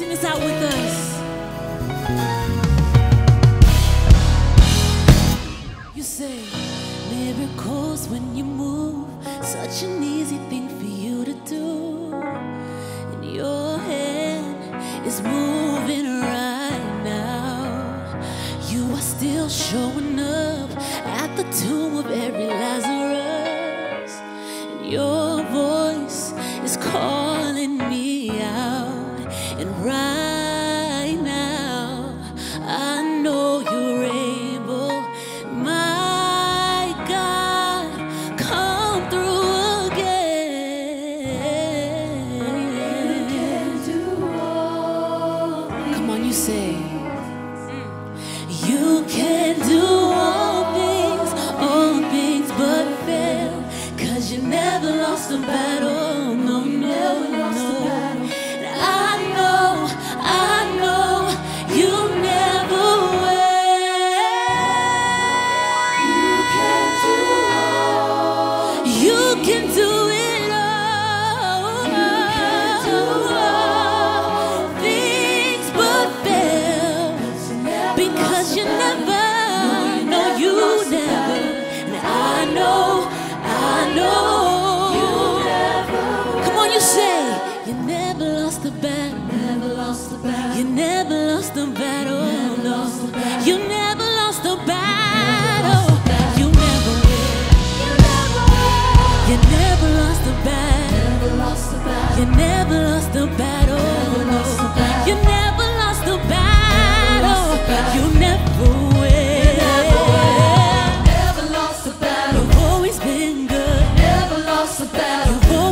Sing this out with us. You say miracles when you move, such an easy thing for you to do. And your hand is moving right now. You are still showing up at the tomb of every Lazarus. And your voice is calling right now, I know you're able. My God, come through again. Come on, you say. You can do all things, all things but fail. Cause you never lost a battle. lost the battle. You never lost the battle. You never lost the battle. You never will. You never will. You never lost the battle. You never lost the battle. You never lost the battle. You never will. Never lost the battle. You've always been good. Never lost the battle.